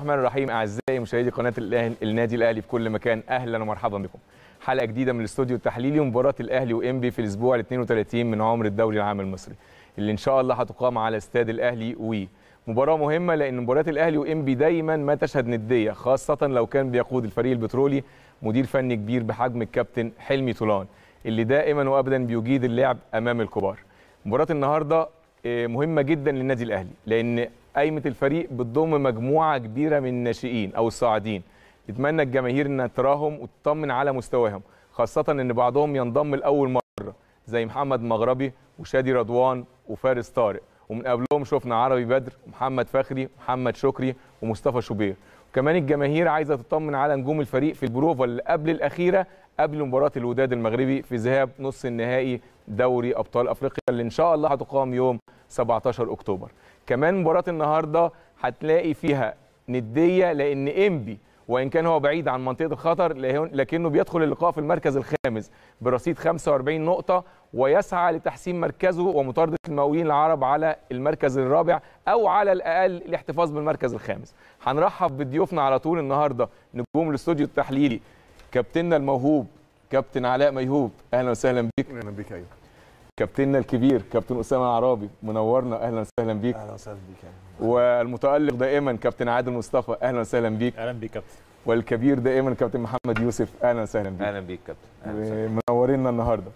الرحمن الرحيم. أعزائي مشاهدي قناة النادي الأهلي في كل مكان أهلا ومرحبا بكم. حلقة جديدة من الاستوديو التحليلي ومباراه الأهلي وانبي في الأسبوع ال 32 من عمر الدوري العام المصري اللي إن شاء الله هتقام على استاد الأهلي وي مباراة مهمة لأن مباراة الأهلي وانبي دايما ما تشهد ندية خاصة لو كان بيقود الفريق البترولي مدير فني كبير بحجم الكابتن حلمي طولان اللي دائما وابدا بيجيد اللعب أمام الكبار. مباراة النهارده مهمة جدا للنادي الأهلي لأن قايمة الفريق بتضم مجموعة كبيرة من الناشئين أو الصاعدين. نتمنى الجماهير إنها تراهم وتطمن على مستواهم خاصة إن بعضهم ينضم لأول مرة زي محمد مغربي وشادي رضوان وفارس طارق. ومن قبلهم شفنا عربي بدر ومحمد فخري ومحمد شكري ومصطفى شوبير. وكمان الجماهير عايزة تطمن على نجوم الفريق في البروفا اللي قبل الأخيرة قبل مباراة الوداد المغربي في ذهاب نص النهائي دوري أبطال أفريقيا اللي إن شاء الله هتقام يوم 17 أكتوبر. كمان مباراة النهارده هتلاقي فيها ندية لأن إنبي وإن كان هو بعيد عن منطقة الخطر لكنه بيدخل اللقاء في المركز الخامس برصيد 45 نقطة ويسعى لتحسين مركزه ومطاردة المقاولين العرب على المركز الرابع أو على الأقل الاحتفاظ بالمركز الخامس. هنرحب بضيوفنا على طول النهارده. نجوم الاستوديو التحليلي كابتننا الموهوب كابتن علاء ميهوب. أهلا وسهلا بيك. أهلا بيك أيوه كابتننا الكبير كابتن أسامة العرابي منورنا. أهلا وسهلا بيك. أهلا وسهلا بيك والمتألق دائما كابتن عادل مصطفى أهلا وسهلا بيك. أهلا بيك كابتن. والكبير دائما كابتن محمد يوسف أهلا وسهلا بيك. أهلا بيك كابتن. منورينا النهارده.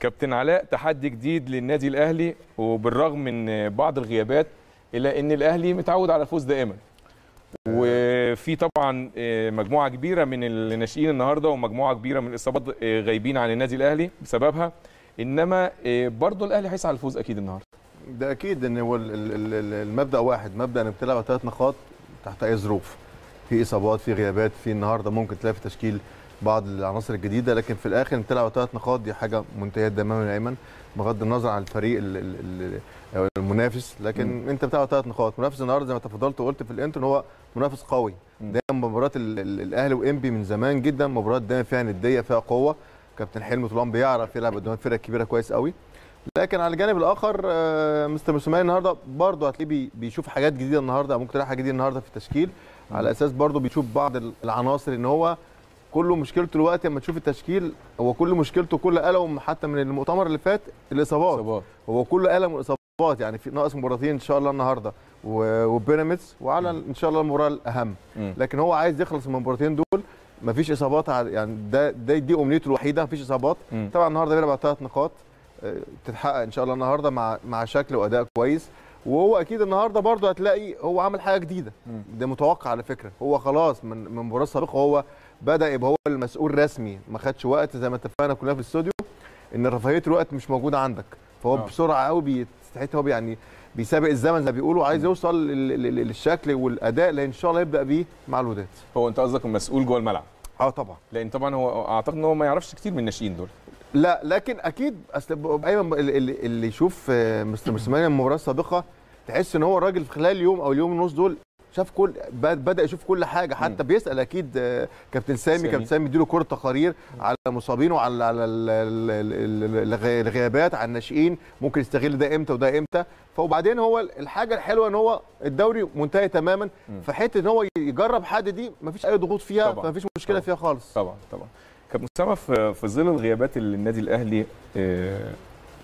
كابتن علاء تحدي جديد للنادي الأهلي وبالرغم من بعض الغيابات إلا إن الأهلي متعود على الفوز دائما. وفي طبعا مجموعة كبيرة من الناشئين النهارده ومجموعة كبيرة من الإصابات غايبين عن النادي الأهلي بسببها. إنما برضه الأهلي هيسعى للفوز أكيد النهارده. ده أكيد إن هو المبدأ واحد مبدأ انك بتلعب ثلاث نقاط تحت أي ظروف. في إصابات في غيابات في النهارده ممكن تلاقي في تشكيل بعض العناصر الجديدة لكن في الآخر انك تلعب ثلاث نقاط دي حاجة منتهية تماما الايمن بغض النظر عن الفريق المنافس. لكن م. أنت بتلعب ثلاث نقاط منافس النهارده زي ما تفضلت وقلت في الانترو إن هو منافس قوي. دايما مباريات الأهلي وإنبي من زمان جدا مباريات دايما فيها ندية فيها قوة. كابتن حلمي طولان بيعرف يلعب قدام الفرق الكبيرة كويس قوي. لكن على الجانب الآخر مستر موسيماني النهارده برضه هتلاقيه بيشوف حاجات جديدة النهارده ممكن تلاقي حاجة جديدة النهارده في التشكيل. على أساس برضه بيشوف بعض العناصر إن هو كله مشكلته الوقت لما تشوف التشكيل هو كل مشكلته كل قلم حتى من المؤتمر اللي فات الإصابات. إصابات. هو كل قلم الإصابات يعني في ناقص مباراتين إن شاء الله النهارده وبيراميدز وعلى إن شاء الله المباراة الأهم. م. لكن هو عايز يخلص من المباراتين دول مفيش إصابات يعني ده, ده دي أمنيته الوحيدة مفيش إصابات. م. طبعا النهارده بيلعب على ثلاث نقاط تتحقق إن شاء الله النهارده مع مع شكل وأداء كويس. وهو أكيد النهارده برضه هتلاقي هو عمل حاجة جديدة. ده متوقع على فكرة. هو خلاص من من المباراه السابقة هو بدأ يبقى هو المسؤول رسمي. ما خدش وقت زي ما اتفقنا كلنا في الاستوديو إن رفاهية الوقت مش موجودة عندك. فهو أوه. بسرعة قوي تحس هو يعني بيسابق الزمن زي ما بيقولوا عايز يوصل للشكل والأداء اللي إن شاء الله يبدأ بيه مع الوداد. هو أنت قصدك المسؤول جوه الملعب؟ آه طبعا. لأن طبعا هو أعتقد إن هو ما يعرفش كتير من الناشئين دول. لا لكن أكيد أصل ايمن اللي, اللي يشوف مستر موسيماني المباراة السابقة تحس إن هو الراجل في خلال اليوم أو اليوم ونص دول شاف كل بدأ يشوف كل حاجة. حتى م. بيسأل أكيد كابتن سامي, سامي. كابتن سامي يديله كرة تقارير على المصابين وعلى على الغيابات على الناشئين. ممكن يستغل ده إمتى وده إمتى. فوبعدين هو الحاجة الحلوة إن هو الدوري منتهي تماما. فحته إن هو يجرب حد دي مفيش أي ضغوط فيها فمفيش مشكلة طبعًا. فيها خالص. طبعا طبعا. كابتن أسامة في, في ظل الغيابات اللي النادي الأهلي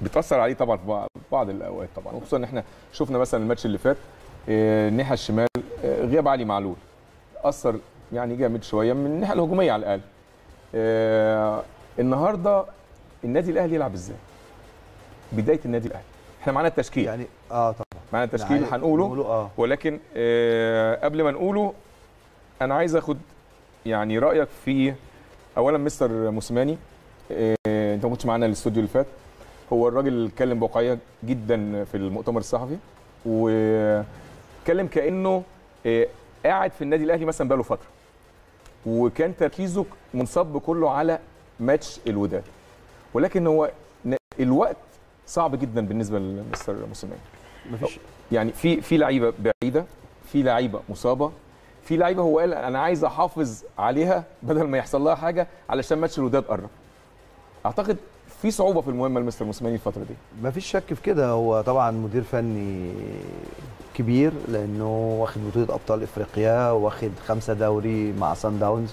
بتأثر عليه طبعا في بعض الأوقات طبعا. وخصوصا إن إحنا شفنا مثلا الماتش اللي فات الناحية الشمال غياب علي معلول. أثر يعني جامد شوية من الناحية الهجومية على الأقل. النهارده النادي الأهلي يلعب إزاي؟ بداية النادي الأهلي. إحنا معانا التشكيل. يعني آه طبعا. معانا التشكيل هنقوله. آه. ولكن آه قبل ما نقوله أنا عايز آخد يعني رأيك في اولا مستر موسيماني آه أنت ما كنتش معانا الاستوديو اللي فات. هو الراجل اتكلم بواقعية جدا في المؤتمر الصحفي. واتكلم كأنه قاعد في النادي الأهلي مثلا بقاله فترة. وكان تركيزه منصب كله على ماتش الوداد. ولكن هو الوقت صعب جدا بالنسبة لمستر موسيماني. مفيش. يعني في في لعيبة بعيدة في لعيبة مصابة في لعيبة هو قال أنا عايز أحافظ عليها بدل ما يحصل لها حاجة علشان ماتش الوداد قرب. أعتقد في صعوبة في المهمة لمستر موسيماني الفترة دي؟ مفيش شك في كده. هو طبعا مدير فني كبير لأنه واخد بطولة أبطال إفريقيا واخد خمسة دوري مع سان داونز.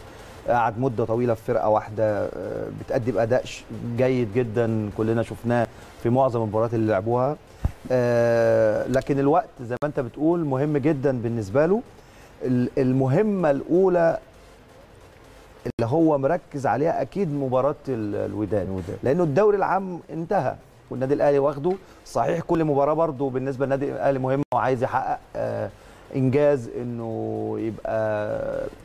قعد مدة طويلة في فرقة واحدة آه، بتأدي باداء ش- جيد جدا. كلنا شفناه في معظم المباريات اللي لعبوها. آه، لكن الوقت زي ما أنت بتقول مهم جدا بالنسبة له. ال- المهمة الأولى اللي هو مركز عليها أكيد مباراة ال- الوداد لأنه الدوري العام انتهى والنادي الأهلي واخده. صحيح كل مباراة برضه بالنسبة للنادي الأهلي مهمة وعايز يحقق آه، إنجاز إنه يبقى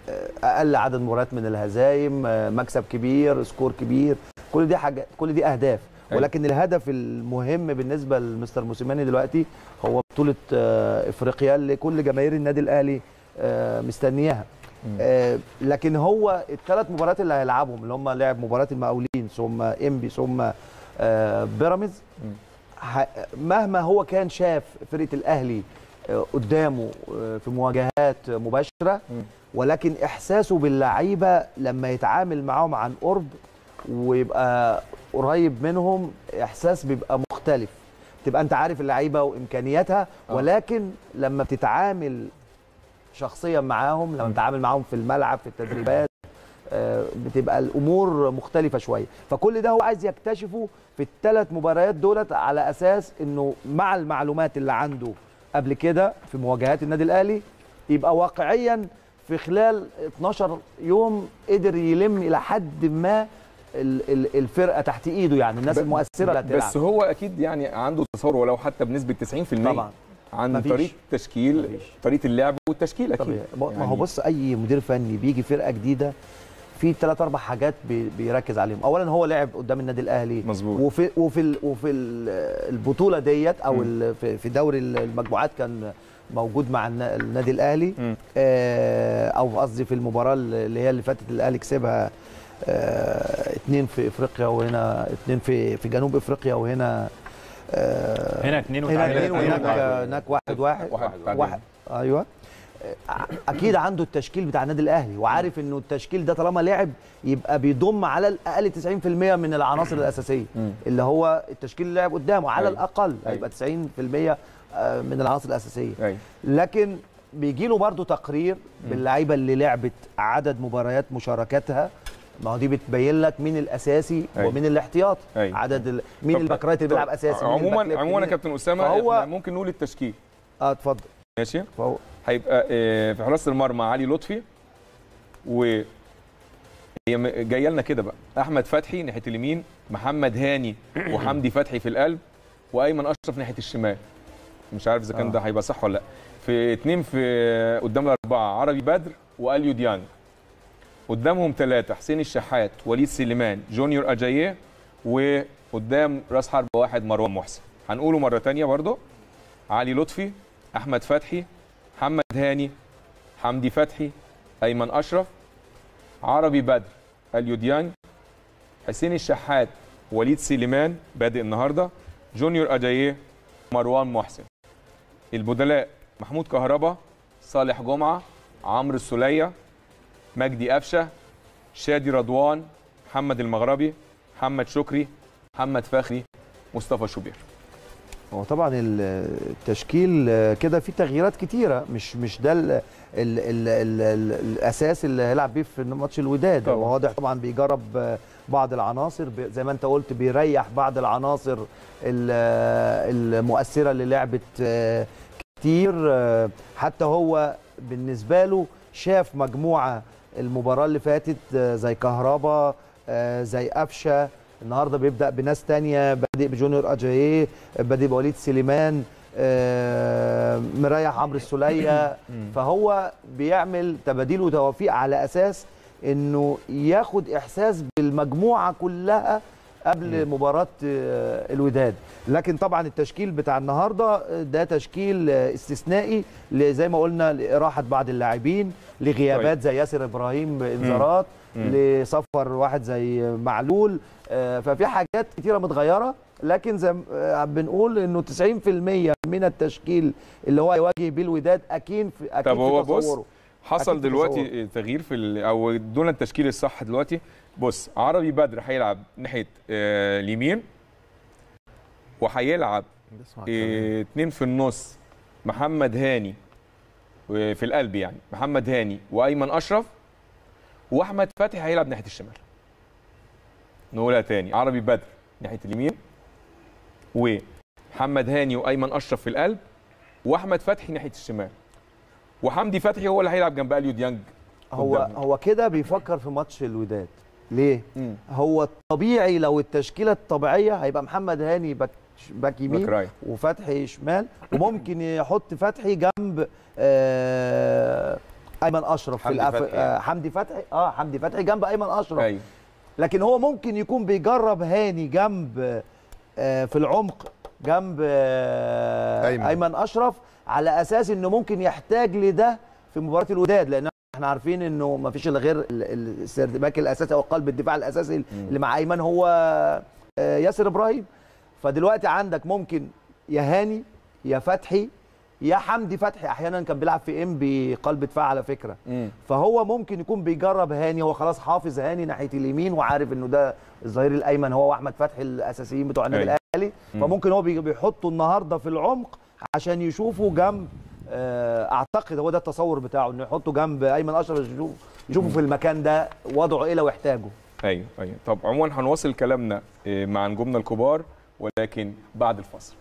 آه، أقل عدد مباريات من الهزايم آه، مكسب كبير سكور كبير. كل دي حاجات كل دي أهداف. أيوة. ولكن الهدف المهم بالنسبة لمستر موسيماني دلوقتي هو بطولة إفريقيا اللي كل جماهير النادي الأهلي مستنياها. آه، لكن هو الثلاث مباريات اللي هيلعبهم اللي هم لعب مباراه المقاولين ثم إنبي ثم آه، بيراميدز مهما هو كان شاف فرقة الأهلي آه، قدامه في مواجهات مباشرة ولكن إحساسه باللعيبة لما يتعامل معاهم عن قرب ويبقى قريب منهم إحساس بيبقى مختلف. تبقى أنت عارف اللعيبة وإمكانياتها. ولكن لما بتتعامل شخصيا معاهم لما بتتعامل معاهم في الملعب في التدريبات آه، بتبقى الأمور مختلفة شوية. فكل ده هو عايز يكتشفه في الثلاث مباريات دولت على أساس إنه مع المعلومات اللي عنده قبل كده في مواجهات النادي الأهلي يبقى واقعيا في خلال 12 يوم قدر يلم إلى حد ما ال- ال- الفرقة تحت إيده يعني الناس المؤثرة اللي بس هو أكيد يعني عنده تصور ولو حتى بنسبة 90% طبعا. عن مفيش. طريقه التشكيل مفيش. طريقة اللعب والتشكيل أكيد. طبيعي. ما هو يعني- بص أي مدير فني بيجي فرقة جديدة في ثلاث أربع حاجات بي- بيركز عليهم. اولا هو لعب قدام النادي الأهلي. مظبوط. وفي وفي ال- وفي ال- البطولة ديت أو في دوري المجموعات كان موجود مع النا- النادي الأهلي. آه، أو قصدي في المباراة اللي هي اللي فاتت الأهلي كسبها آه، اتنين في إفريقيا وهنا اتنين في في جنوب إفريقيا وهنا هنا اتنين هنا. اتنين وهناك واحد. هناك واحد واحد واحد تعادل. واحد أيوه أكيد عنده التشكيل بتاع النادي الأهلي وعارف إنه التشكيل ده طالما لعب يبقى بيضم على الأقل 90% من العناصر الأساسية. اللي هو التشكيل اللي لعب قدامه على أيوة. الأقل أيوة. هيبقى 90% آه، من العناصر الأساسية أيوه لكن بيجي له برضه تقرير باللعيبة اللي لعبت عدد مباريات مشاركاتها ما هو دي بتبين لك مين الأساسي أيوة. ومين الاحتياطي أيوة. عدد ال... مين الباكرايت اللي بيلعب أساسي عموما عموما يا كابتن أسامة فهو- ممكن نقول التشكيل. آه اتفضل. ماشي؟ فهو هيبقى آه، في حراسه المرمى علي لطفي و هي جاية لنا كده بقى. أحمد فتحي ناحية اليمين محمد هاني وحمدي فتحي في القلب وأيمن أشرف ناحية الشمال. مش عارف إذا كان آه. ده هيبقى صح ولا لأ. في اتنين في قدام الأربعة عربي بدر وأليو ديانج. قدامهم ثلاثة حسين الشحات وليد سليمان جونيور أجاييه وقدام راس حربه واحد مروان محسن. هنقوله مرة تانية برضو علي لطفي أحمد فتحي محمد هاني حمدي فتحي أيمن أشرف عربي بدر اليو ديانج حسين الشحات وليد سليمان بادئ النهارده جونيور أجاييه مروان محسن. البدلاء محمود كهربا صالح جمعة عمرو السوليه مجدي قفشة شادي رضوان محمد المغربي محمد شكري محمد فخري مصطفى شوبير. هو طبعا ال- التشكيل آه، كده فيه تغييرات كتيرة مش مش ده ال ال ال ال ال الأساس اللي هيلعب بيه في ماتش الوداد. طبعا. واضح طبعا بيجرب آه، بعض العناصر زي ما انت قلت بيريح بعض العناصر ال- آه، المؤثرة اللي لعبت كتير. حتى هو بالنسبة له شاف مجموعة المباراة اللي فاتت آه، زي كهربا آه، زي قفشة. النهارده بيبدأ بناس تانية بادئ بجونيور أجاييه بادئ بوليد سليمان آه، مريح عمرو السولية. فهو بيعمل تباديل وتوافيق على أساس إنه ياخد إحساس بالمجموعة كلها قبل مباراة آه، الوداد لكن طبعا التشكيل بتاع النهارده آه، ده تشكيل آه، استثنائي زي ما قلنا لإراحة بعض اللاعبين لغيابات طيب. زي ياسر إبراهيم بانذارات مم. لسفر واحد زي معلول ففي حاجات كتيرة متغيرة لكن زي ما بنقول إنه 90% من التشكيل اللي هو هيواجه بيه الوداد أكيد في أكيد طب هو في بص، تصوره. حصل دلوقتي تغيير في ال- أو دون التشكيل الصح دلوقتي. بص عربي بدر هيلعب ناحية آه، اليمين وهيلعب الكلام. آه، في النص محمد هاني في القلب يعني محمد هاني وأيمن أشرف وأحمد فتحي هيلعب ناحية الشمال. نقولها تاني؟ عربي بدر ناحية اليمين ومحمد هاني وأيمن أشرف في القلب وأحمد فتحي ناحية الشمال. وحمدي فتحي هو اللي هيلعب جنب اليو ديانج هو قدامنا. هو كده بيفكر في ماتش الوداد ليه مم. هو الطبيعي لو التشكيلة الطبيعية هيبقى محمد هاني back back يمين. وفتحي شمال وممكن يحط فتحي جنب آه أيمن أشرف في الأف... فتحي. آه حمدي فتحي آه حمدي فتحي جنب أيمن أشرف أيوه لكن هو ممكن يكون بيجرب هاني جنب آه، في العمق جنب آه، أيمن. أيمن أشرف على أساس إنه ممكن يحتاج لده في مباراة الوداد لأن إحنا عارفين إنه ما فيش إلا غير ال- ال- السردباك الأساسي أو قلب الدفاع الأساسي اللي مع أيمن هو آه، ياسر إبراهيم. فدلوقتي عندك ممكن يا هاني يا فتحي يا حمدي فتحي. أحيانا كان بيلعب في إم بقلب دفاع على فكرة. مم. فهو ممكن يكون بيجرب هاني. هو خلاص حافظ هاني ناحية اليمين وعارف إنه ده الظهير الأيمن هو وأحمد فتحي الأساسيين بتوع النادي. الأهلي. فممكن هو بي- بيحطه النهارده في العمق عشان يشوفه جنب آه، أعتقد هو ده التصور بتاعه إنه يحطه جنب أيمن أشرف يشوف يشوفه في المكان ده وضعه إيه لو احتاجه. أيوه أيوه. طب عموما هنواصل كلامنا آه، مع نجومنا الكبار ولكن بعد الفصل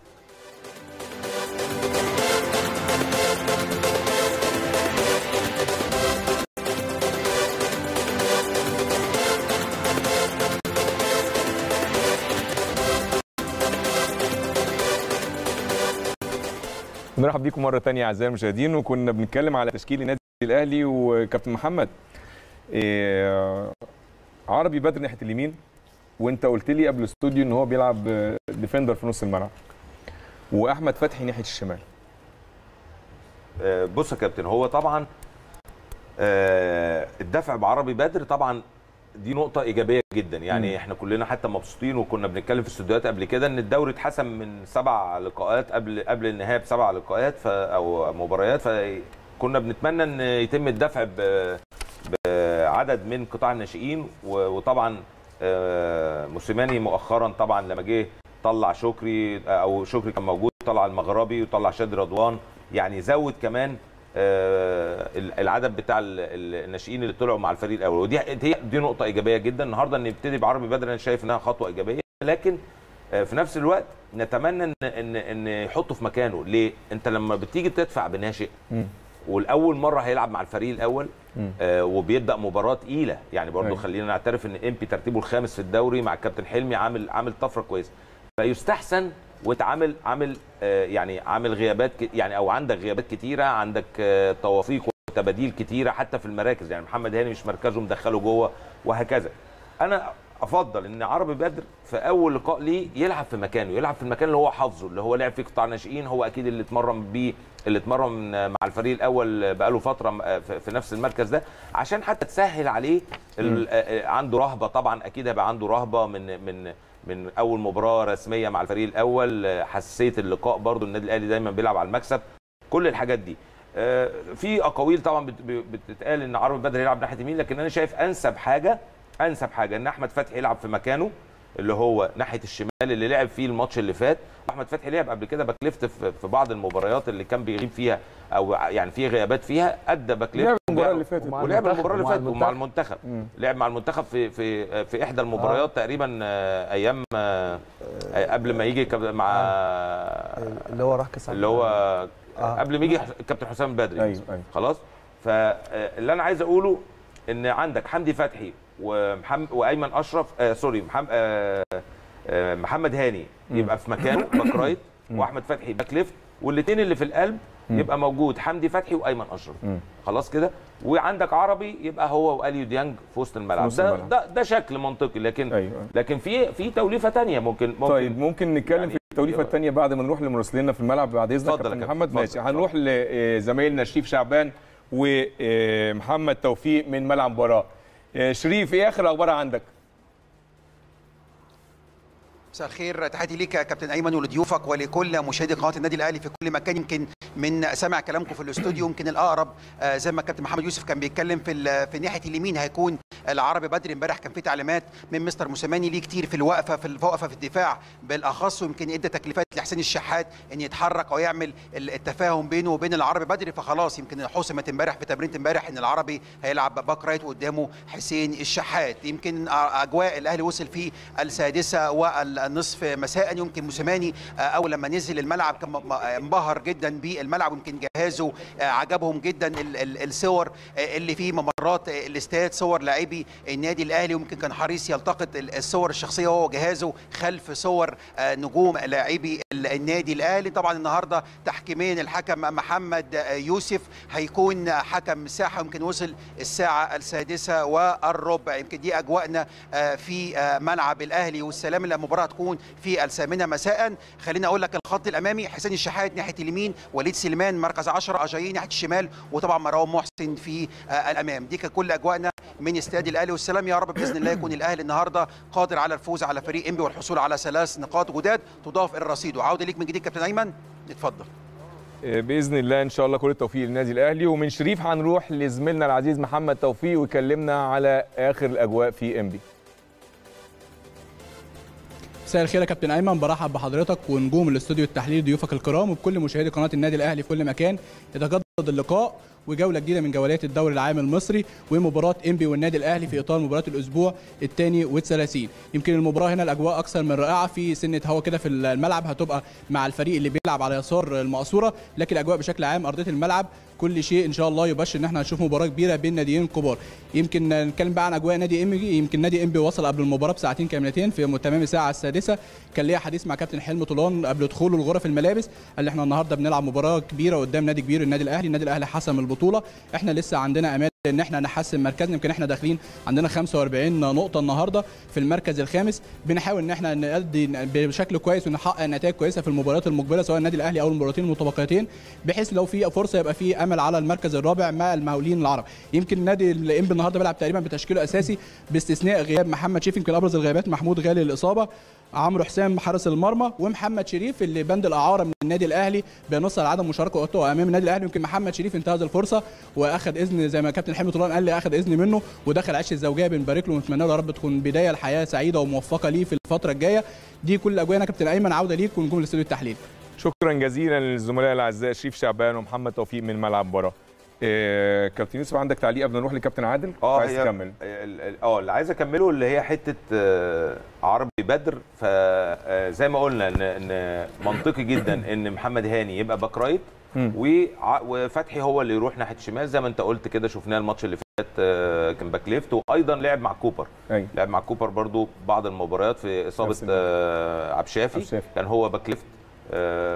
نرحب بيكم مرة تانية أعزائي المشاهدين. وكنا بنتكلم على تشكيل النادي الأهلي وكابتن محمد. إيه عربي بدر ناحية اليمين. وأنت قلت لي قبل الاستوديو إن هو بيلعب ديفندر في نص الملعب. وأحمد فتحي ناحية الشمال. آه، بص يا كابتن هو طبعا آه، الدفع بعربي بدر طبعا دي نقطة إيجابية جدا. يعني مم. إحنا كلنا حتى مبسوطين وكنا بنتكلم في الاستوديوهات قبل كده إن الدوري اتحسم من سبع لقاءات قبل قبل النهاية بسبع لقاءات ف أو مباريات. فكنا بنتمنى إن يتم الدفع ب- بعدد من قطاع الناشئين. وطبعا آه، موسيماني مؤخرا طبعا لما جه طلع شكري أو شكري كان موجود طلع المغربي وطلع شادي رضوان. يعني زود كمان آه، العدد بتاع ال- ال- الناشئين اللي طلعوا مع الفريق الأول. ودي دي, دي نقطة إيجابية جدا. النهارده ان يبتدي بعربي بدر أنا شايف إنها خطوة إيجابية. لكن آه، في نفس الوقت نتمنى ان ان إن يحطه في مكانه. ليه؟ أنت لما بتيجي تدفع بناشئ. والأول مرة هيلعب مع الفريق الأول. آه وبيبدأ مباراة تقيلة. يعني برضو أيوة. خلينا نعترف إن إمبي ترتيبه الخامس في الدوري مع الكابتن حلمي عامل عامل طفرة كويسة. فيستحسن وتعامل عامل آه يعني عامل غيابات يعني أو عندك غيابات كتيرة عندك آه توافيق وتباديل كتيرة حتى في المراكز. يعني محمد هاني مش مركزه مدخله جوه وهكذا. أنا أفضل إن عربي بدر في أول لقاء ليه يلعب في مكانه يلعب في المكان اللي هو حافظه اللي هو لعب فيه قطاع ناشئين هو أكيد اللي اتمرن بيه اللي اتمرن مع الفريق الأول بقاله فترة في في نفس المركز ده عشان حتى تسهل عليه آه، عنده رهبة. طبعا أكيد هيبقى عنده رهبة من من من أول مباراة رسمية مع الفريق الأول حساسيه اللقاء برضو النادي الأهلي دايما بيلعب على المكسب. كل الحاجات دي. آه، في أقاويل طبعا بت- بتتقال إن عربي بدر يلعب ناحية يمين لكن أنا شايف أنسب حاجة أنسب حاجة إن أحمد فتحي يلعب في مكانه اللي هو ناحية الشمال اللي لعب فيه الماتش اللي فات. واحمد فتحي لعب قبل كده back left في بعض المباريات اللي كان بيغيب فيها أو يعني في غيابات فيها أدى back left. لعب المباراة اللي فاتت. ولعب المباراة اللي فاتت. ومع المنتخب. لعب مع المنتخب في في في إحدى المباريات تقريبا آه، أيام آه، آه، قبل ما يجي مع اللي هو راح كاس اللي هو آه. قبل ما يجي الكابتن حسام البدري. أيوه أيوه. خلاص؟ فاللي أنا عايز أقوله إن عندك حمدي فتحي ومحمد وأيمن أشرف آه sorry محمد آه آه محمد هاني. يبقى في مكانه back right وأحمد فتحي back left والاثنين اللي في القلب يبقى موجود حمدي فتحي وأيمن أشرف. خلاص كده؟ وعندك عربي يبقى هو واليو ديانج في وسط الملعب. ده. ده ده شكل منطقي لكن أيوة. لكن في في توليفة تانية ممكن ممكن طيب ممكن نتكلم يعني- في التوليفة الثانية بعد ما نروح لمراسليننا في الملعب. بعد إذنك كابتن. محمد. ماشي. هنروح لزمايلنا شريف شعبان ومحمد توفيق من ملعب مباراه آه، شريف إيه آخر أخبار عندك؟ مساء الخير. تحياتي ليك كابتن أيمن ولضيوفك ولكل مشاهدي قناة النادي الأهلي في كل مكان. يمكن من سامع كلامكم في الاستوديو يمكن الأقرب آه، زي ما كابتن محمد يوسف كان بيتكلم في في ناحية اليمين هيكون العربي بدري امبارح كان في تعليمات من مستر موسيماني ليه كتير في الوقفة في الوقفة في الدفاع. بالأخص ويمكن ادى تكليفات لحسين الشحات إن يتحرك أو يعمل ال- التفاهم بينه وبين العربي بدري. فخلاص يمكن حسمت امبارح في تمرينة امبارح إن العربي هيلعب back right وقدامه حسين الشحات. يمكن أجواء الأهلي وصل في السادسة والنصف. مساء يمكن موسيماني أول لما نزل الملعب كان انبهر جدا بالملعب. ويمكن جهازه عجبهم جدا ال- ال- الصور اللي فيه ممرات الاستاد صور لاعبي النادي الأهلي ويمكن كان حريص يلتقط ال- الصور الشخصية هو وجهازه خلف صور آه، نجوم لاعبي ال- النادي الأهلي. طبعا النهارده تحكيمين الحكم محمد آه، يوسف هيكون حكم مساحه يمكن وصل الساعة السادسة والربع. يمكن دي أجواءنا آه، في ملعب الأهلي. والسلام المباراه تكون في الثامنة مساء. خليني أقول لك الخط الأمامي حسين الشحات ناحية اليمين وليد سليمان مركز 10 أجايين ناحية الشمال وطبعا مروان محسن في الأمام. دي كانت كل أجواءنا من استاد الأهلي والسلام يا رب بإذن الله يكون الأهلي النهارده قادر على الفوز على فريق إنبي والحصول على ثلاث نقاط جداد تضاف إلى الرصيد وعوده ليك من جديد كابتن أيمن. اتفضل. بإذن الله إن شاء الله كل التوفيق للنادي الأهلي. ومن شريف هنروح لزميلنا العزيز محمد توفيق ويكلمنا على آخر الأجواء في إنبي. مساء الخير يا كابتن أيمن. برحب بحضرتك ونجوم الاستوديو التحليلي ضيوفك الكرام وبكل مشاهدي قناة النادي الأهلي في كل مكان. يتجدد اللقاء وجولة جديدة من جولات الدوري العام المصري ومباراة إنبي والنادي الأهلي في إطار مباراة الأسبوع الثاني والثلاثين. يمكن المباراة هنا الأجواء أكثر من رائعة. في سنه هوا كده في الملعب هتبقى مع الفريق اللي بيلعب على يسار المقصورة لكن الأجواء بشكل عام أرضية الملعب كل شيء إن شاء الله يبشر. ان إحنا هنشوف مباراة كبيرة بين ناديين كبار. يمكن نتكلم بقى عن أجواء نادي انبي يمكن نادي انبي وصل قبل المباراة بساعتين كاملتين في تمام الساعة السادسة. كان ليا حديث مع كابتن حلمي طولان قبل دخوله الغرف الملابس قال لي إحنا النهارده بنلعب مباراة كبيرة قدام نادي كبير النادي الأهلي. النادي الأهلي حسم البطولة. إحنا لسه عندنا أمال إن إحنا نحسن مركزنا. يمكن إحنا داخلين عندنا 45 نقطة النهارده في المركز الخامس. بنحاول إن إحنا نأدي بشكل كويس ونحقق نتائج كويسة في المباريات المقبلة سواء النادي الأهلي أو المباراتين المتبقيتين بحيث لو في فرصة يبقى في أمل على المركز الرابع مع المقاولين العرب. يمكن نادي الإنبي النهارده بيلعب تقريبا بتشكيله أساسي باستثناء غياب محمد شريف يمكن أبرز الغيابات محمود غالي الإصابة عمرو حسام حارس المرمى ومحمد شريف اللي بند الأعارة من النادي الأهلي بينص على عدم مشاركته أمام النادي الأهلي. يمكن محمد شريف انتهز الفرصة وأخذ إذن زي ما كابتن حلمي طولان قال لي اخذ إذن منه ودخل عيش الزوجية بنبارك له ونتمنى له يا رب تكون بداية الحياة سعيدة وموفقة ليه في الفترة الجاية. دي كل اجواءنا كابتن أيمن عودة ليك ونجوم الاستوديو التحليلي شكرا جزيلا للزملاء الأعزاء شريف شعبان ومحمد توفيق من ملعب المباراه إيه كابتن يوسف عندك تعليق قبل ما نروح لكابتن عادل؟ آه عايز تكمل. آه اللي عايز أكمله اللي هي حتة آه، عربي بدر. فزي ما قلنا إن إن منطقي جدا إن محمد هاني يبقى back right وفتحي هو اللي يروح ناحية الشمال. زي ما أنت قلت كده شفناه الماتش اللي فات آه، كان back left وأيضا لعب مع كوبر. أيوه لعب مع كوبر برضو بعض المباريات في إصابة آه، عبد الشافي. كان هو back left. آه،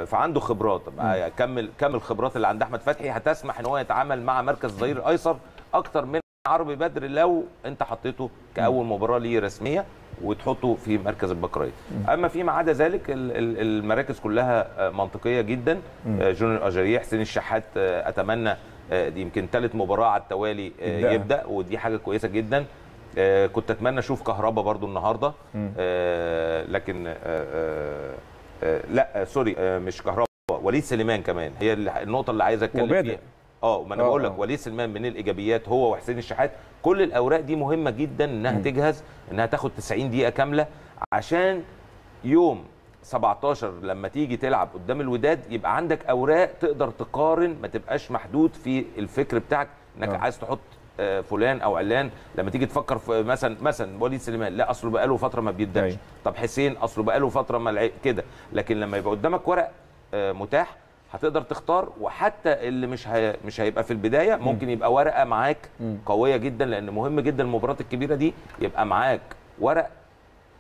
فعنده خبرات. بقى كمل كمل الخبرات اللي عند أحمد فتحي؟ هتسمح إن هو يتعامل مع مركز ظهير الأيسر أكتر من عربي بدر لو أنت حطيته كأول مباراة ليه رسمية وتحطه في مركز ال back right أما فيما عدا ذلك ال- ال- المراكز كلها آه، منطقية جدا. آه، جونيور اجاييه حسين الشحات آه، أتمنى آه، دي يمكن ثالث مباراة على التوالي آه،. يبدأ. ودي حاجة كويسة جدا. آه، كنت أتمنى أشوف كهربا برضو النهارده. آه، لكن آه، آه، آه، لا آه، سوري آه، مش كهربا وليد سليمان كمان هي النقطة اللي عايز أتكلم وبادئ. فيها آه ما أنا آه، بقول لك آه. وليد سليمان من الإيجابيات هو وحسين الشحات كل الأوراق دي مهمة جدا إنها مم. تجهز إنها تاخد 90 دقيقة كاملة عشان يوم 17 لما تيجي تلعب قدام الوداد يبقى عندك أوراق تقدر تقارن ما تبقاش محدود في الفكر بتاعك إنك آه. عايز تحط آه، فلان أو علان لما تيجي تفكر في مثلا مثلا وليد سليمان لا أصله بقاله فترة ما بيبدأش. أيوة. طب حسين أصله بقاله فترة ما كده. لكن لما يبقى قدامك ورق آه، متاح هتقدر تختار. وحتى اللي مش هي... مش هيبقى في البداية ممكن يبقى ورقة معاك مم. قوية جدا لأن مهم جدا المباريات الكبيرة دي يبقى معاك ورق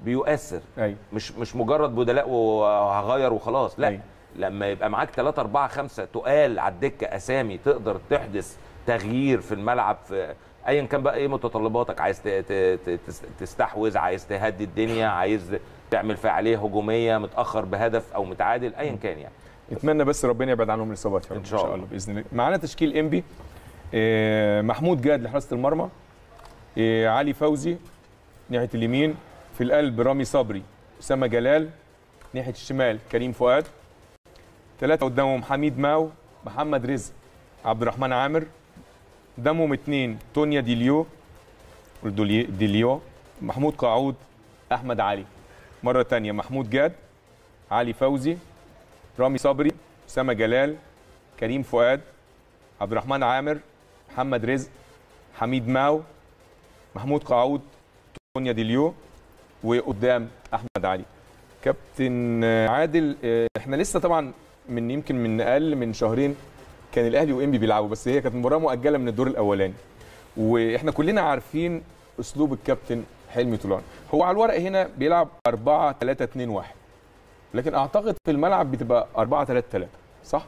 بيؤثر. أيوه. مش مش مجرد بدلاء وهغير وخلاص لا. أيوة. لما يبقى معاك 3 4 5 تقال على الدكة أسامي تقدر تحدث تغيير في الملعب في ايا كان بقى إيه متطلباتك؟ عايز تستحوذ عايز تهدي الدنيا عايز تعمل فعالية هجومية متأخر بهدف أو متعادل ايا كان يعني. نتمنى بس ربنا يبعد عنهم الإصابات يا رب إن شاء الله. بإذن الله. معانا تشكيل إنبي آه، محمود جاد لحراسة المرمى آه، علي فوزي ناحية اليمين في القلب رامي صبري أسامة جلال ناحية الشمال كريم فؤاد. ثلاثة قدامهم حميد ماو محمد رزق عبد الرحمن عامر قدامهم اثنين تونيا ديليو ديليو محمود قاعود أحمد علي. مرة تانية محمود جاد علي فوزي رامي صبري أسامة جلال كريم فؤاد عبد الرحمن عامر محمد رزق حميد ماو محمود قاعود تونيا ديليو وقدام أحمد علي. كابتن عادل آه، إحنا لسه طبعا من يمكن من أقل من شهرين كان الأهلي وإنبي بيلعبوا بس هي كانت مباراة مؤجلة من الدور الأولاني. وإحنا كلنا عارفين أسلوب الكابتن حلمي طولان. هو على الورق هنا بيلعب 4 3 2 1 لكن أعتقد في الملعب بتبقى 4 3 3 صح؟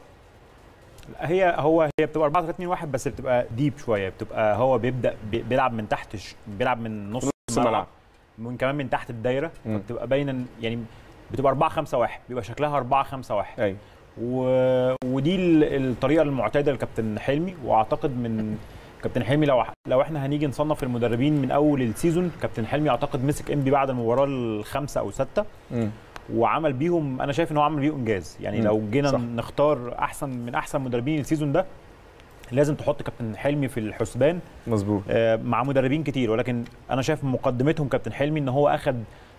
هي هو هي بتبقى 4 3 2 1 بس بتبقى ديب شوية. بتبقى هو بيبدأ بي- بيلعب من تحت بيلعب من نص نص الملعب. من كمان من تحت الدايرة. فبتبقى باينة يعني بتبقى 4 5 1 بيبقى شكلها 4 5 1 أيوه. و... ودي ال- الطريقة المعتادة لكابتن حلمي. وأعتقد من كابتن حلمي لو لو إحنا هنيجي نصنف المدربين من أول ال season كابتن حلمي أعتقد مسك انبي بعد المباراة الخامسة أو سته. وعمل بيهم أنا شايف إن هو عمل بيهم إنجاز. يعني. لو جينا صح. نختار أحسن من أحسن مدربين ال season ده لازم تحط كابتن حلمي في الحسبان. مظبوط. آه، مع مدربين كتير. ولكن أنا شايف مقدمتهم كابتن حلمي إن هو اخذ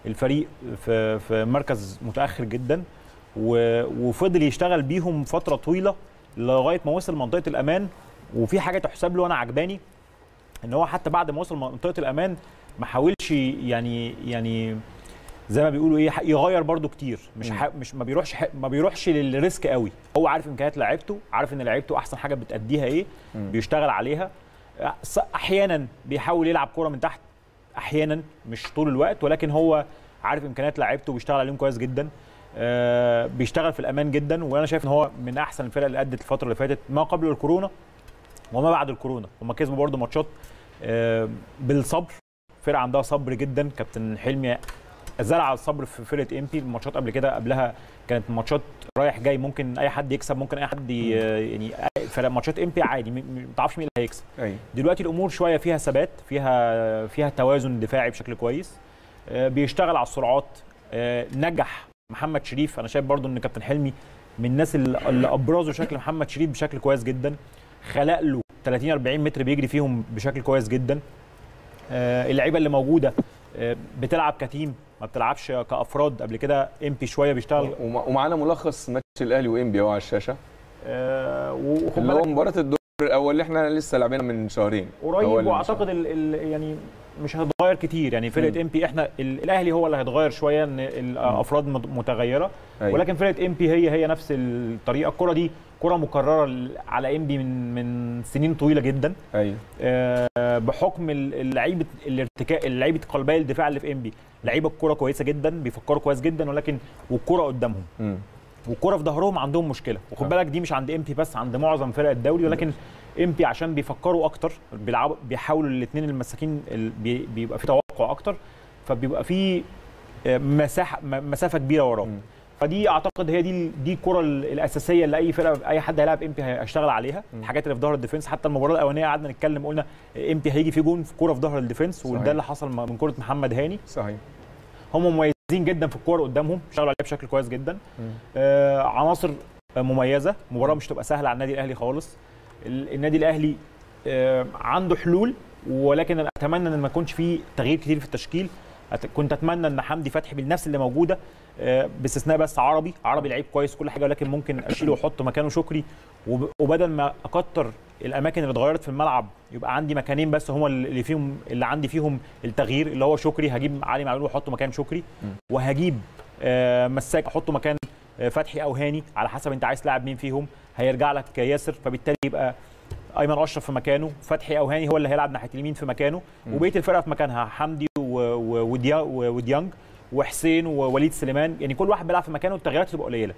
الفريق في في مركز متأخر جدا. وفضل يشتغل بيهم فترة طويلة لغاية ما وصل منطقة الأمان. وفي حاجة تحسب له أنا عجباني إن هو حتى بعد ما وصل منطقة الأمان ما حاولش يعني يعني زي ما بيقولوا إيه يغير برده كتير. مش. مش ما بيروحش ح... ما بيروحش للريسك قوي. هو عارف امكانيات لعيبته عارف إن لعيبته أحسن حاجة بتأديها إيه مم. بيشتغل عليها. أحيانا بيحاول يلعب كره من تحت أحيانا مش طول الوقت ولكن هو عارف إمكانيات لعيبته وبيشتغل عليهم كويس جدا. بيشتغل في الأمان جدا وأنا شايف إن هو من أحسن الفرق اللي أدت الفترة اللي فاتت ما قبل الكورونا وما بعد الكورونا. هم كسبوا برضه ماتشات آه، بالصبر. فرقة عندها صبر جدا. كابتن حلمي زرع الصبر في فرقة امبي الماتشات قبل كده. قبلها كانت ماتشات رايح جاي ممكن أي حد يكسب ممكن أي حد يعني فرق ماتشات امبي عادي. ما تعرفش مين اللي هيكسب. دلوقتي الأمور شوية فيها ثبات فيها فيها توازن دفاعي بشكل كويس. آه، بيشتغل على السرعات. آه، نجح محمد شريف أنا شايف برضو إن كابتن حلمي من الناس اللي أبرزوا شكل محمد شريف بشكل كويس جدا. خلق له 30 40 متر بيجري فيهم بشكل كويس جدا. آه، اللعيبة اللي موجودة آه، بتلعب كتيم ما بتلعبش كأفراد. قبل كده انبي شوية بيشتغل. ومع- ومعانا ملخص ماتش الأهلي وانبي اهو على الشاشة. آه، اللي هو مباراة الدور الأول اللي إحنا لسه لاعبينها من شهرين. قريب وأعتقد يعني مش هتتغير كتير. يعني فرقة انبي إحنا ال- الأهلي هو اللي هيتغير شوية إن الأفراد مت- متغيرة. أيوة. ولكن فرقة انبي هي هي نفس الطريقة. الكرة دي كرة مكررة على انبي من من سنين طويلة جدا. أيوه. آه، بحكم اللعيبه الارتكاز لعيبه قلبي الدفاع اللي في انبي لعيبة الكرة كويسة جدا بيفكروا كويس جدا ولكن والكرة قدامهم. مم. والكرة في ظهرهم عندهم مشكلة. وخد آه. بالك دي مش عند انبي بس عند معظم فرق الدوري ولكن انبي عشان بيفكروا أكتر بيلعبوا بيحاولوا الاثنين المساكين ال- بي- بيبقى في توقع أكتر فبيبقى في آه، مساحه مسافة كبيرة وراهم. فدي اعتقد هي دي دي الكرة ال- الأساسية اللي اي فرقة أي حد هيلاعب انبي هيشتغل عليها. الحاجات اللي في ظهر ال defense حتى المباراة الأولانية قعدنا نتكلم قلنا إنبي هيجي في جون في كوره في ظهر ال defence. وده اللي حصل من كرة محمد هاني. صحيح. هم مميزين جدا في الكوره قدامهم بيشتغلوا عليها بشكل كويس جدا. آه عناصر مميزة مباراة مش تبقى سهلة على النادي الأهلي خالص. ال- النادي الأهلي عنده حلول ولكن أنا أتمنى إن ما يكونش فيه تغيير كتير في التشكيل. كنت أتمنى إن حمدي فتحي بالنفس اللي موجودة آه، باستثناء بس عربي. عربي لعيب كويس كل حاجة ولكن ممكن أشيله واحط مكانه شكري. وب- وبدل ما أكتر الأماكن اللي اتغيرت في الملعب يبقى عندي مكانين بس هم اللي فيهم اللي عندي فيهم التغيير اللي هو شكري هجيب علي معلول وأحطه مكان شكري. وهجيب آه، مساك أحطه مكان آه، فتحي أو هاني على حسب أنت عايز تلعب مين فيهم. هيرجع لك ياسر فبالتالي يبقى أيمن أشرف في مكانه فتحي أو هاني هو اللي هيلعب ناحية اليمين في مكانه وبقية الفرقة في مكانها حمدي وديانج وحسين ووليد سليمان يعني كل واحد بيلعب في مكانه التغييرات تبقى قليلة.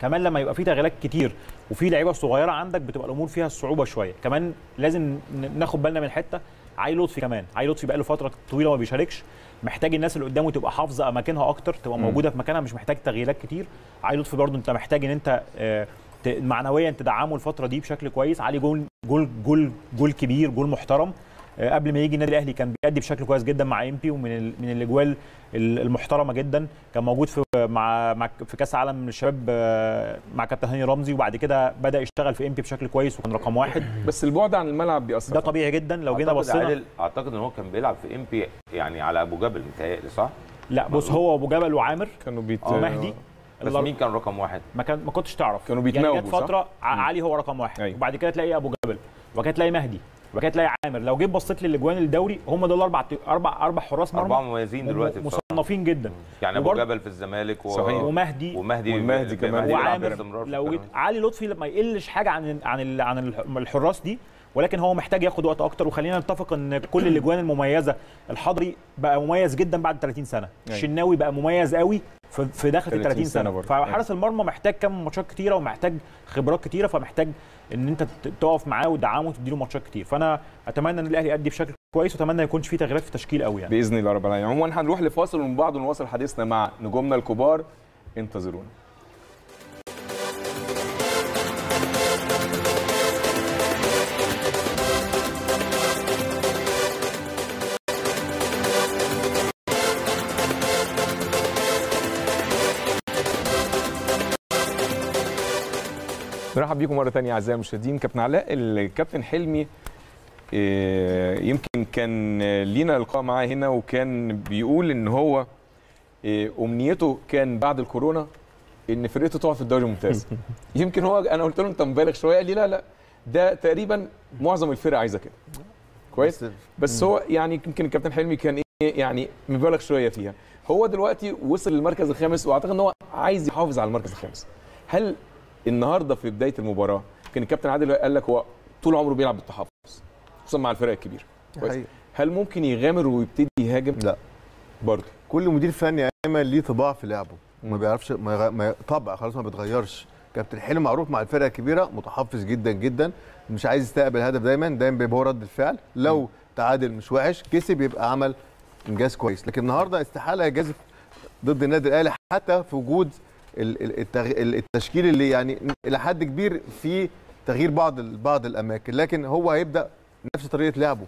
كمان لما يبقى في تغييرات كتير وفي لعيبة صغيرة عندك بتبقى الأمور فيها صعوبة شوية. كمان لازم ناخد بالنا من حتة علي لطفي كمان. علي لطفي بقى له فترة طويلة ما بيشاركش محتاج الناس اللي قدامه تبقى حافظة أماكنها أكتر تبقى موجودة في مكانها مش محتاج تغييرات كتير. علي لطفي برضو أنت محتاج إن أنت آه، معنويا تدعمه الفترة دي بشكل كويس. علي جول جول جول جول كبير جول محترم. آه، قبل ما يجي النادي الأهلي كان بيأدي بشكل كويس جدا مع إنبي ومن من الأجوان ال- المحترمة جدا. كان موجود في مع مع في كأس عالم الشباب آه، مع كابتن هاني رمزي. وبعد كده بدأ يشتغل في إنبي بشكل كويس وكان رقم واحد. بس البعد عن الملعب بيأثر. ده طبيعي جدا. لو جينا أعتقد بصينا عادل أعتقد إن هو كان بيلعب في إنبي يعني على أبو جبل متهيألي صح؟ لا بص هو أبو جبل وعامر كانوا بيت ومهدي بس مين كان رقم واحد؟ ما كان ما كنتش تعرف. كانوا يعني بيتناوبوا، جت صح؟ فترة علي هو رقم واحد. أيوة. وبعد كده تلاقي أبو جبل وبعد كده تلاقي مهدي وبعد كده تلاقي عامر. لو جيت بصيت للأجوان الدوري هم دول أربع أربع أربع حراس مرمى. أربعة مميزين دلوقتي مصنفين جدا. يعني أبو جبل في الزمالك و... صحيح. ومهدي. ومهدي والمهدي ب- كمان. وعامر. لو جيت. علي لطفي ما يقلش حاجة عن عن عن ال- الحراس دي ولكن هو محتاج ياخد وقت أكتر. وخلينا نتفق إن كل الأجوان المميزة الحضري بقى مميز جدا بعد 30 سنة. أيوة. الشناوي بقى مميز قوي. في في داخل ال 30 30 سنة. سنة برضه. فحارس المرمى محتاج كم ماتشات كتيرة ومحتاج خبرات كتيرة فمحتاج إن أنت تقف معاه وتدعمه وتديله ماتشات كتير. فأنا أتمنى إن الأهلي يأدي بشكل كويس وأتمنى ما يكونش فيه تغييرات في التشكيل قوي يعني. بإذن الله رب العالمين عموما هنروح لفاصل ومن بعده نواصل حديثنا مع نجومنا الكبار. انتظرونا. نرحب بيكم مرة ثانية أعزائي المشاهدين. كابتن علاء الكابتن حلمي آه، يمكن كان لينا لقاء معاه هنا وكان بيقول إن هو آه، أمنيته كان بعد الكورونا إن فرقته تقع في الدوري الممتاز. يمكن هو أنا قلت له أنت مبالغ شوية قال لي لا لا ده تقريبا معظم الفرق عايزة كده. كويس؟ بس بس هو يعني يمكن الكابتن حلمي كان إيه يعني مبالغ شوية فيها. هو دلوقتي وصل للمركز الخامس وأعتقد إن هو عايز يحافظ على المركز الخامس. هل النهارده في بدايه المباراه كان الكابتن عادل قال لك هو طول عمره بيلعب بالتحفظ خصوصا مع الفرق الكبيره كويس. هل ممكن يغامر ويبتدي يهاجم؟ لا. برضه. كل مدير فني يا ايمن ليه طباع في لعبه. ما. بيعرفش ما, يغ... ما طبع خلاص ما بيتغيرش. كابتن حلمي معروف مع الفرقة الكبيرة متحفظ جدا جدا. مش عايز يستقبل هدف دايما. دايما بيبقى هو رد الفعل. لو تعادل مش وحش كسب يبقى عمل إنجاز كويس. لكن النهارده استحالة يجازف ضد النادي الأهلي حتى في وجود التشكيل اللي يعني إلى حد كبير في تغيير بعض بعض الأماكن. لكن هو هيبدأ نفس طريقة لعبه.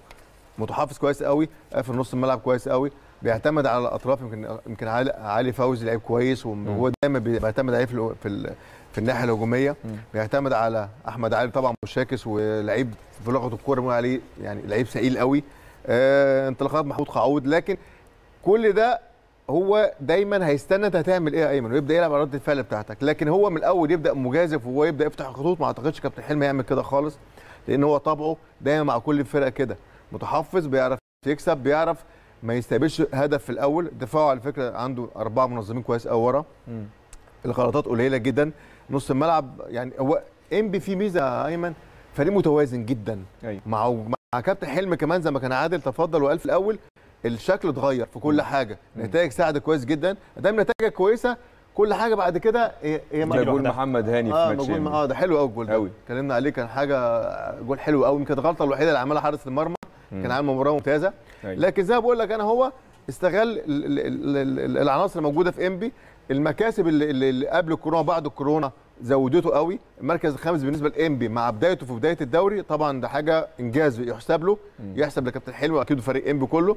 متحفظ كويس قوي قافل نص الملعب كويس قوي بيعتمد على الأطراف. يمكن يمكن علي, فوزي لعيب كويس وهو دايما بي- بيعتمد عليه في في, في الناحية الهجومية. بيعتمد على أحمد علي طبعا مشاكس ولعيب في لغة الكورة بنقول عليه يعني لعيب ثقيل قوي. آه انطلاقات محمود قعود لكن كل ده هو دايما هيستنى أنت هتعمل إيه يا أيمن ويبدأ يلعب على رد الفعل بتاعتك. لكن هو من الأول يبدأ مجازف وهو يبدأ يفتح الخطوط ما أعتقدش كابتن حلمي يعمل كده خالص لأن هو طبعه دايما مع كل الفرق كده. متحفظ بيعرف يكسب بيعرف ما يستقبلش هدف في الأول. دفاعه على فكرة عنده أربعة منظمين كويس قوي ورا. الغلطات قليلة جدا. نص الملعب يعني هو إنبي فيه ميزة يا أيمن فريق متوازن جدا. أيوه. مع مع كابتن حلمي كمان زي ما كان عادل تفضل وقال في الأول الشكل اتغير في كل حاجة. نتائج ساعدت كويس جدا. دايما نتائج كويسة كل حاجة بعد كده هي هي ده جول. محمد هاني في آه ماتش. آه ده حلو قوي الجول ده. اتكلمنا عليه كان حاجة جول حلو قوي يمكن الغلطة الوحيدة اللي عملها حارس المرمى كان عامل مباراة ممتازة. أيوة. لكن زي ما بقول لك أنا هو استغل ال- ال- ال- ال- العناصر الموجوده في إنبي. المكاسب اللي, قبل الكورونا وبعد الكورونا زودته قوي المركز الخامس بالنسبة لإنبي مع بدايته في بداية الدوري طبعا ده حاجة إنجاز يحسب له يحسب لكابتن حلمي واكيد فريق إنبي كله.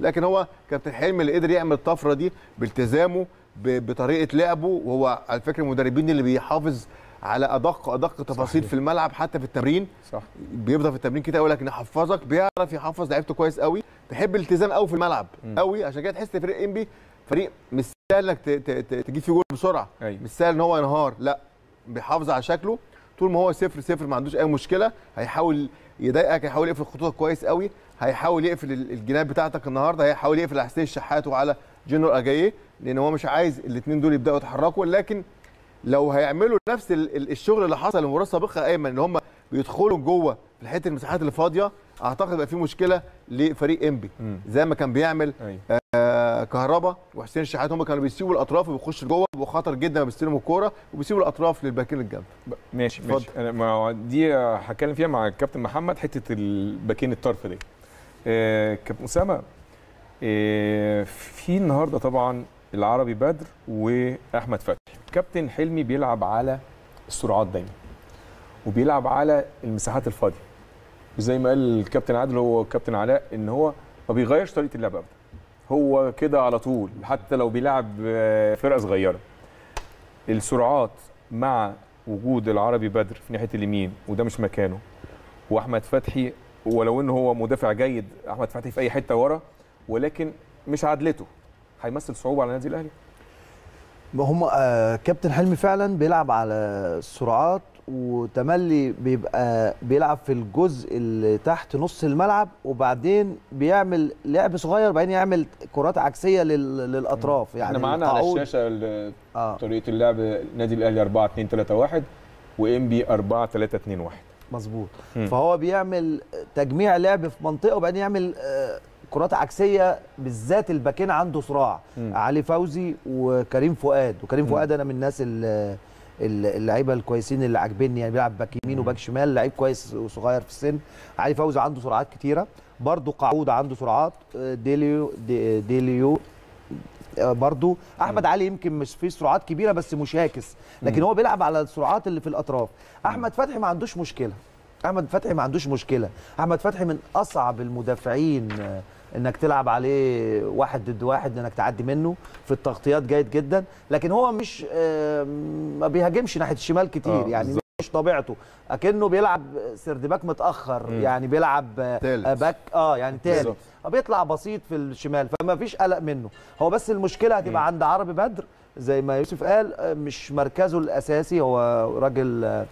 لكن هو كابتن حلمي اللي قدر يعمل الطفرة دي بالتزامه بطريقة لعبه وهو على فكرة المدربين اللي بيحافظ على أدق أدق تفاصيل صحيح. في الملعب حتى في التمرين. صح. بيفضل في التمرين كده يقول لك يحفظك بيعرف يحفظ لعيبته كويس قوي. بيحب الالتزام قوي في الملعب قوي عشان كده تحس فريق إنبي فريق مش سهل إنك تجيب فيه جول بسرعة. أيوة. مش سهل إن هو ينهار لأ بيحافظ على شكله. طول ما هو صفر صفر ما عندوش أي مشكلة هيحاول يضايقك هيحاول يقفل خطوطك كويس قوي هيحاول يقفل ال- الجناب بتاعتك النهارده هيحاول يقفل على حسين الشحات وعلى جنرال أجاييه لأن هو مش عايز الاثنين دول يبدأوا يتحركوا لكن لو هيعملوا نفس ال- ال- الشغل اللي حصل المباراة السابقة أيمن إن هم بيدخلوا جوه في حتة المساحات اللي فاضية أعتقد يبقى في مشكلة لفريق إنبي. زي ما كان بيعمل أيوه. آه كهربا وحسين الشحات هم كانوا بيسيبوا الأطراف وبيخشوا جوه وخطر جدا لما بيستلموا الكورة وبيسيبوا الأطراف للباكين الجنب. ماشي اتفضل. ماشي أنا ما دي هتكلم فيها مع الكابتن محمد حتة الباكين الطرف دي. آه كابتن أسامة آه في النهارده طبعا العربي بدر وأحمد فتحي. كابتن حلمي بيلعب على السرعات دايما وبيلعب على المساحات الفاضية. زي ما قال الكابتن عادل هو الكابتن علاء إن هو ما بيغيرش طريقة اللعب ابدا. هو كده على طول حتى لو بيلعب آه، فرقة صغيرة. السرعات مع وجود العربي بدر في ناحية اليمين وده مش مكانه. وأحمد فتحي ولو إن هو مدافع جيد أحمد فتحي في أي حتة ورا ولكن مش عدلته. هيمثل صعوبة على النادي الأهلي. هم آه كابتن حلمي فعلا بيلعب على السرعات وتملي بيبقى بيلعب في الجزء اللي تحت نص الملعب وبعدين بيعمل لعب صغير وبعدين يعمل كرات عكسية لل... للأطراف. يعني إحنا معانا على الشاشة ال- آه. طريقة اللعب النادي الأهلي 4 2 3 1 وانبي 4 3 2 1 مظبوط. فهو بيعمل تجميع لعب في منطقة وبعدين يعمل آه، كرات عكسية بالذات الباكين عنده صراع. علي فوزي وكريم فؤاد. وكريم فؤاد أنا من الناس ال- ال- اللعيبة الكويسين اللي عاجبني يعني بيلعب back يمين و back شمال لعيب كويس وصغير في السن. علي فوزي عنده سرعات كتيرة. برضه قعود عنده سرعات. آه، ديليو دي- ديليو آه، برضو. أحمد علي يمكن مش فيه سرعات كبيرة بس مشاكس. لكن هو بيلعب على السرعات اللي في الأطراف. أحمد فتحي ما عندوش مشكلة. أحمد فتحي ما عندوش مشكلة. أحمد فتحي من أصعب المدافعين آه، إنك تلعب عليه واحد ضد واحد إنك تعدي منه في التغطيات جيد جدا لكن هو مش ما بيهاجمش ناحية الشمال كتير آه، يعني. مش طبيعته أكنه بيلعب سردباك متأخر مم. يعني بيلعب آه، تالت. باك آه يعني تالت. بيطلع بسيط في الشمال فما فيش قلق منه هو بس المشكلة هتبقى عند عربي بدر زي ما يوسف قال آه، مش مركزه الأساسي هو راجل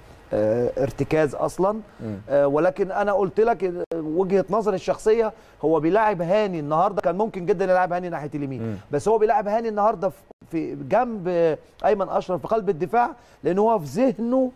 ارتكاز أصلا. آه، ولكن أنا قلت لك آه، وجهة نظري الشخصية هو بيلاعب هاني النهارده كان ممكن جدا يلعب هاني ناحية اليمين. بس هو بيلاعب هاني النهارده في- جنب آه، أيمن أشرف في قلب الدفاع لأن هو في ذهنه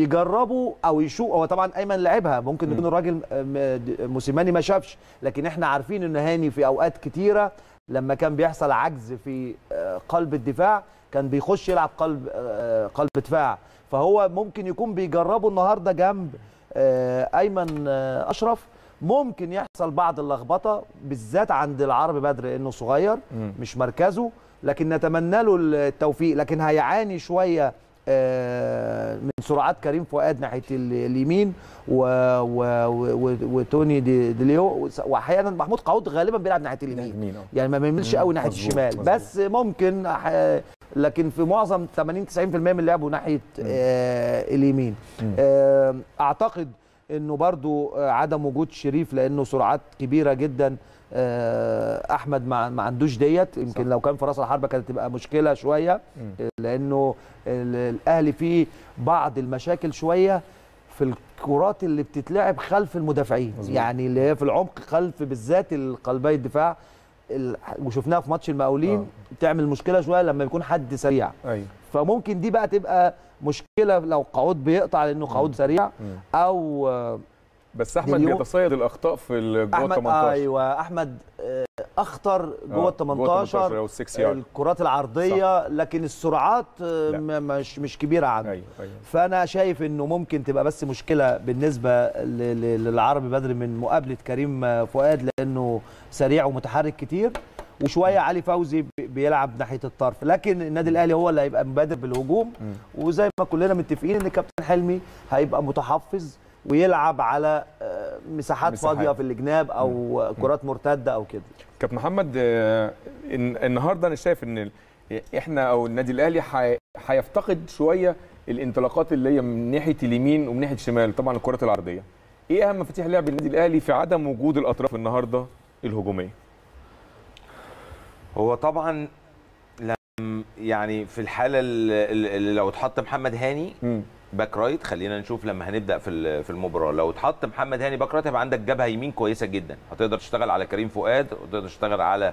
يجربوا أو يشوف. هو طبعا أيمن لعبها ممكن يكون الراجل آه، موسيماني ما شافش لكن إحنا عارفين إن هاني في أوقات كتيرة لما كان بيحصل عجز في آه، قلب الدفاع كان بيخش يلعب قلب آه، قلب دفاع. فهو ممكن يكون بيجربوا النهارده جنب آه، أيمن آه، أشرف. ممكن يحصل بعض اللخبطة بالذات عند العربي بدر لأنه صغير. مش مركزه لكن نتمنى له التوفيق. لكن هيعاني شوية آه، من سرعات كريم فؤاد ناحية ال- اليمين و و و وتوني دي ديليو. وأحيانا محمود قعود غالبا بيلعب ناحية اليمين. يمين يعني ما بيميلش قوي ناحية الشمال. بس ممكن لكن في معظم 80 90% من لعبه ناحية آه اليمين. آه أعتقد إنه برضو آه، عدم وجود شريف لأنه سرعات كبيرة جدا آه، أحمد ما ما عندوش ديت يمكن. لو كان في راس الحربة كانت تبقى مشكلة شوية. لأنه ال- الأهلي فيه بعض المشاكل شوية في الكرات اللي بتتلعب خلف المدافعين. يعني اللي هي في العمق خلف بالذات القلبي الدفاع ال- وشفناها في ماتش المقاولين آه. بتعمل مشكلة شوية لما يكون حد سريع أيوه فممكن دي بقى تبقى مشكلة لو قعود بيقطع لأنه قعود سريع. أو بس أحمد. بيتصيد الأخطاء في ال- جوه أحمد 18 أيوه أحمد آه، أخطر جوة ال 18 أو 6 يارد الكرات العرضية لكن السرعات آه، لا. مش مش كبيرة عنده أيوه أيوه. فأنا شايف إنه ممكن تبقى بس مشكلة بالنسبة للعربي بدر من مقابلة كريم فؤاد لأنه سريع ومتحرك كتير وشوية علي فوزي بي- بيلعب ناحية الطرف. لكن النادي الأهلي هو اللي هيبقى مبادر بالهجوم. وزي ما كلنا متفقين إن كابتن حلمي هيبقى متحفظ ويلعب على آه، مساحات مساحات. فاضية في الجناب أو كرات مرتدة أو كده. كابتن محمد آه، النهارده أنا شايف إن إحنا أو النادي الأهلي هيفتقد شوية الانطلاقات اللي هي من ناحية اليمين ومن ناحية الشمال طبعا الكرات العرضية. إيه أهم مفاتيح لعب النادي الأهلي في عدم وجود الأطراف النهارده الهجومية؟ هو طبعا لم يعني في الحالة اللي لو اتحط محمد هاني مم. back right. خلينا نشوف لما هنبدأ في ال- في المباراة. لو اتحط محمد هاني back right هيبقى عندك جبهة يمين كويسة جدا. هتقدر تشتغل على كريم فؤاد وتقدر تشتغل على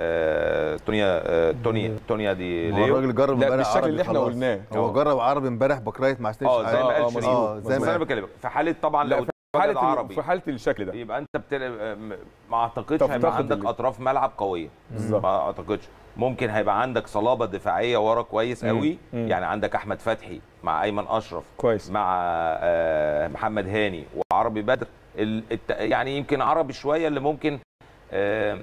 آه تونيا آه توني تونيا دي ليو. الراجل جرب امبارح بالشكل اللي إحنا. قلناه. هو. جرب عربي امبارح back right ما عشتش آه زي ما آه، قال شريف آه زي بس ما أنا بكلمك في حالة طبعا لو في حالة عربي في حالة الشكل ده. يبقى انت بتل... ما اعتقدش هيبقى عندك اللي- اطراف ملعب قوية. بالظبط. ما اعتقدش. ممكن هيبقى عندك صلابة دفاعية ورا كويس. قوي. مم. يعني عندك أحمد فتحي مع أيمن أشرف كويس. مع آه، محمد هاني وعربي بدر. يعني يمكن عربي شوية اللي ممكن آه،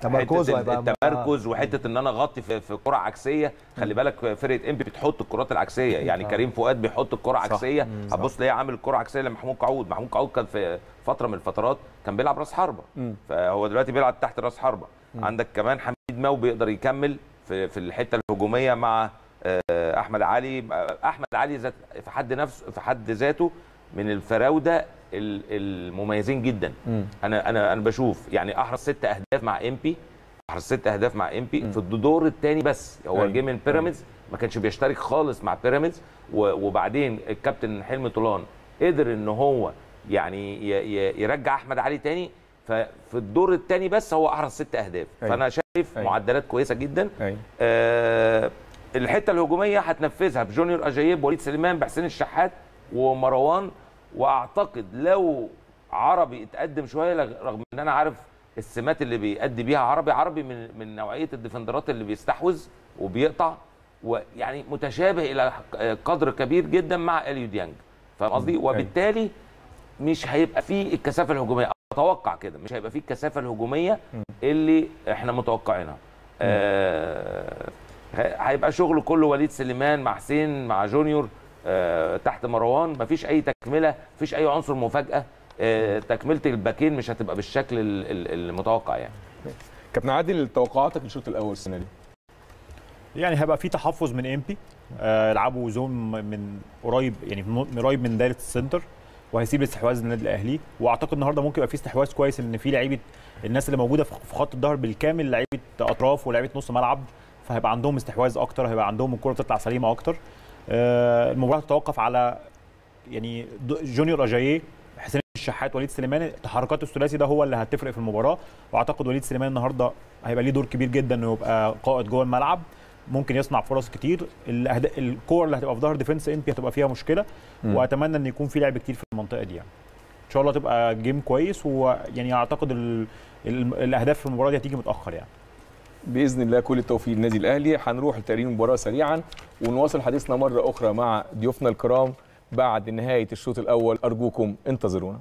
هيبقى- التمركز وحتة إن أنا أغطي في, في كرة عكسية. خلي بالك فرقة امبي بتحط الكرات العكسية. يعني كريم فؤاد بيحط الكرة عكسية. هتبص تلاقيه عامل الكرة عكسية لمحمود قعود. محمود قعود كان في فترة من الفترات كان بيلعب راس حربة. فهو دلوقتي بيلعب تحت راس حربة. عندك كمان حميد مو بيقدر يكمل في في الحتة الهجومية مع آه، أحمد علي. أحمد علي ذات في حد نفسه في حد ذاته من الفراودة ال- المميزين جدا. أنا أنا أنا بشوف يعني أحرز ست أهداف مع امبي أحرز ست أهداف مع امبي في الدور الثاني بس. هو أيوة. جه من بيراميدز ما كانش بيشترك خالص مع بيراميدز وبعدين الكابتن حلمي طولان قدر إن هو يعني يرجع أحمد علي تاني. ففي الدور الثاني بس هو أحرز ست أهداف. أيوة. فأنا شايف أيوة. معدلات كويسة جدا. أيوه. آه، الحتة الهجومية هتنفذها بجونيور أجايب وليد سليمان بحسين الشحات ومروان. وأعتقد لو عربي اتقدم شوية رغم إن أنا عارف السمات اللي بيأدي بيها عربي عربي من من نوعية الديفندرات اللي بيستحوذ وبيقطع ويعني متشابه إلى قدر كبير جدا مع إليو ديانج. فاهم قصدي؟ وبالتالي مش هيبقى فيه الكثافة الهجومية. أتوقع كده. مش هيبقى فيه الكثافة الهجومية اللي إحنا متوقعينها. آه هيبقى شغله كله وليد سليمان مع حسين مع جونيور آه تحت مروان. مفيش أي تكملة مفيش أي عنصر مفاجأة. آه تكملة الباكين مش هتبقى بالشكل ال- ال- المتوقع يعني. كابتن عادل توقعاتك للشوط الأول السنة دي؟ يعني هيبقى في تحفظ من إنبي. آه يلعبوا zone من قريب يعني من قريب من دايرة ال centre. وهيسيب الاستحواذ للنادي الأهلي. وأعتقد النهارده ممكن يبقى في استحواذ كويس إن في لعيبة الناس اللي موجودة في خط الظهر بالكامل لعيبة أطراف ولعيبة نص ملعب. فهيبقى عندهم استحواذ أكتر هيبقى عندهم الكرة تطلع سليمة أكتر. آه المباراة تتوقف على يعني جونيور أجاييه حسين الشحات وليد سليمان. تحركات الثلاثي ده هو اللي هتفرق في المباراة. وأعتقد وليد سليمان النهارده هيبقى ليه دور كبير جدا إنه يبقى قائد جوه الملعب. ممكن يصنع فرص كتير. الكور اللي هتبقى في ظهر defence إنبي هتبقى فيها مشكلة وأتمنى إن يكون في لعب كتير في المنطقة دي يعني. إن شاء الله تبقى game كويس ويعني أعتقد ال... ال... الأهداف في المباراة دي هتيجي متأخر يعني. بإذن الله كل التوفيق للنادي الأهلي. هنروح لتقرير المباراه سريعا ونواصل حديثنا مرة أخرى مع ضيوفنا الكرام بعد نهاية الشوط الأول. أرجوكم انتظرونا.